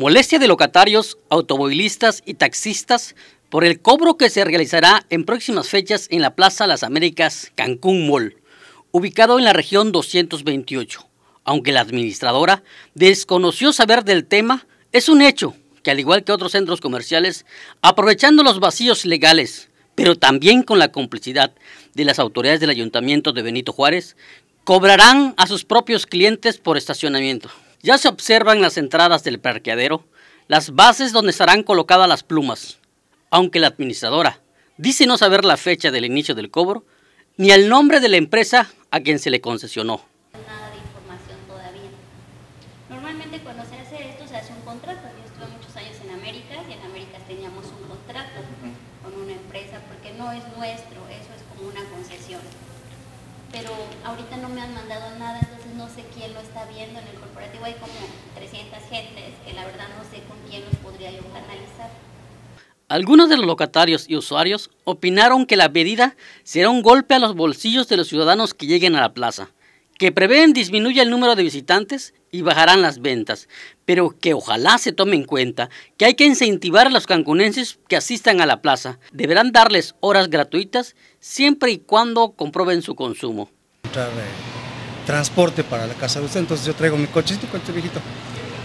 Molestia de locatarios, automovilistas y taxistas por el cobro que se realizará en próximas fechas en la Plaza Las Américas Cancún Mall, ubicado en la región 228. Aunque la administradora desconoció saber del tema, es un hecho que al igual que otros centros comerciales, aprovechando los vacíos legales, pero también con la complicidad de las autoridades del Ayuntamiento de Benito Juárez, cobrarán a sus propios clientes por estacionamiento. Ya se observan las entradas del parqueadero, las bases donde estarán colocadas las plumas. Aunque la administradora dice no saber la fecha del inicio del cobro, ni el nombre de la empresa a quien se le concesionó. Nada de información todavía. Normalmente cuando se hace esto se hace un contrato. Yo estuve muchos años en América y en América teníamos un contrato con una empresa porque no es nuestro, eso es como una concesión pero ahorita no me han mandado nada, entonces no sé quién lo está viendo. En el corporativo hay como 300 gentes que la verdad no sé con quién los podría yo canalizar. Algunos de los locatarios y usuarios opinaron que la medida será un golpe a los bolsillos de los ciudadanos que lleguen a la plaza, que prevén disminuya el número de visitantes y bajarán las ventas, pero que ojalá se tome en cuenta que hay que incentivar a los cancunenses que asistan a la plaza. Deberán darles horas gratuitas siempre y cuando comprueben su consumo. transporte para la casa de usted, entonces yo traigo mi cochecito, coche viejito,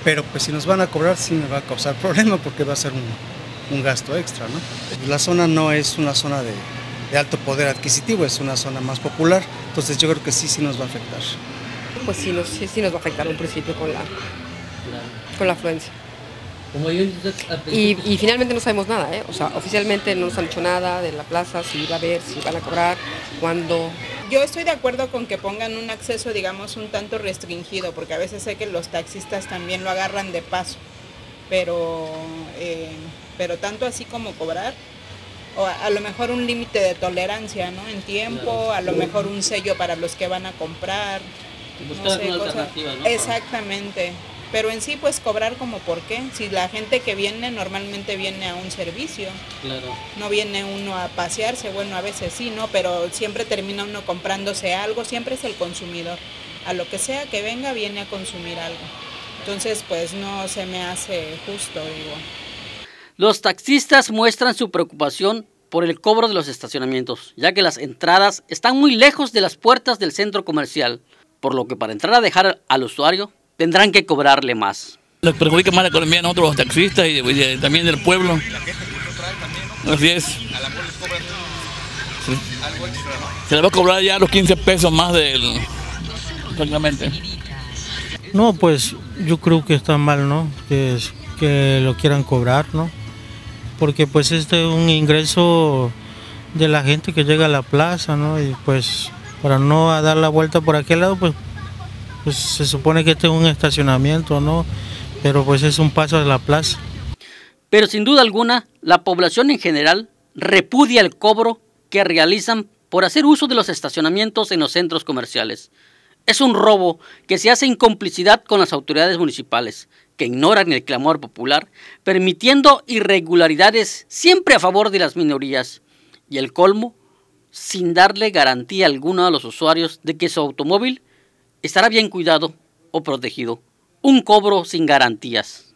pero pues si nos van a cobrar sí me va a causar problema porque va a ser un, un gasto extra, ¿no? La zona no es una zona de, de alto poder adquisitivo, es una zona más popular, entonces yo creo que sí, sí nos va a afectar pues sí nos, sí, nos va a afectar un principio con la, con la afluencia. y, y, finalmente no sabemos nada, ¿eh? o sea, oficialmente no nos han dicho nada de la plaza, si va a haber, si van a cobrar, cuándo. Yo estoy de acuerdo con que pongan un acceso, digamos, un tanto restringido, porque a veces sé que los taxistas también lo agarran de paso, pero, eh, pero tanto así como cobrar, o a, lo mejor un límite de tolerancia, ¿no? En tiempo, a lo mejor un sello para los que van a comprar. Exactamente. Pero en sí, pues cobrar como por qué. Si la gente que viene normalmente viene a un servicio. Claro. No viene uno a pasearse, bueno, a veces sí, ¿no? Pero siempre termina uno comprándose algo, siempre es el consumidor. A lo que sea que venga, viene a consumir algo. Entonces, pues no se me hace justo, digo. Los taxistas muestran su preocupación por el cobro de los estacionamientos, ya que las entradas están muy lejos de las puertas del centro comercial por lo que para entrar a dejar al usuario tendrán que cobrarle más. Los perjudica más la economía a nosotros los taxistas y, también del pueblo. Así es. Se le va a cobrar ya los 15 pesos más del... Exactamente. No, pues yo creo que está mal, ¿no? Que, que lo quieran cobrar, ¿no? Porque pues este es un ingreso de la gente que llega a la plaza, ¿no? Y pues para no dar la vuelta por aquel lado, pues, pues se supone que este es un estacionamiento, ¿no? Pero pues es un paso de la plaza. Pero sin duda alguna, la población en general repudia el cobro que realizan por hacer uso de los estacionamientos en los centros comerciales. Es un robo que se hace en complicidad con las autoridades municipales, que ignoran el clamor popular, permitiendo irregularidades siempre a favor de las minorías. Y el colmo sin darle garantía alguna a los usuarios de que su automóvil estará bien cuidado o protegido. Un cobro sin garantías.